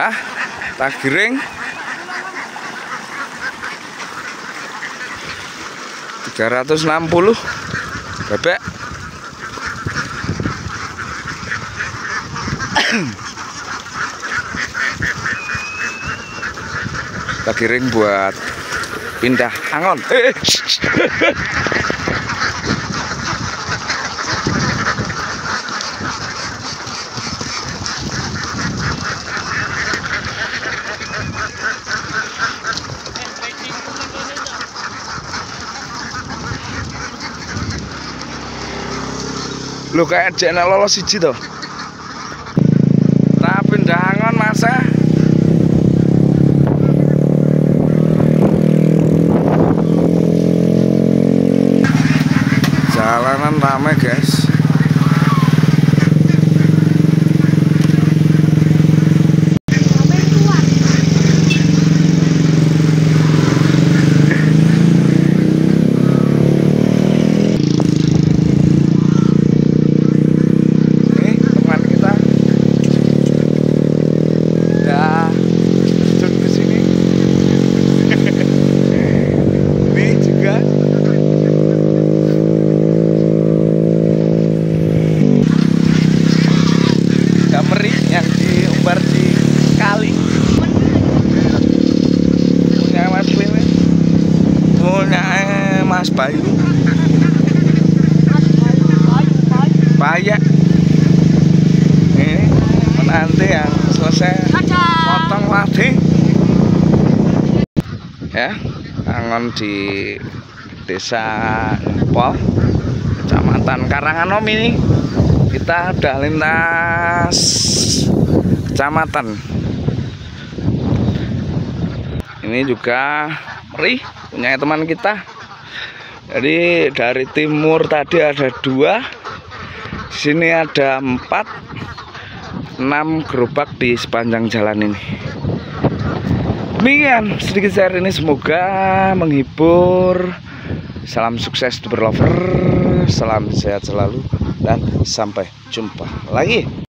Hah? Tagiring? 360 bebek Tagiring buat pindah angon eh, eh. Lu kayak jena lolos siji to. Tak pindah angon masa. Jalanan rame, guys. Nih, teman kita udah duduk di sini. Nih juga Dameri yang diumbar di kali punya Mas Lili punya eh, Mas Bayu. Payak ini menanti yang selesai. Potong latih ya angon di desa Ngepol kecamatan Karanganom ini. Kita udah lintas kecamatan. Ini juga Meri punya teman kita jadi dari timur tadi ada dua sini ada empat enam gerobak di sepanjang jalan ini. Demikian sedikit share ini semoga menghibur. Salam sukses to lover. Salam sehat selalu dan sampai jumpa lagi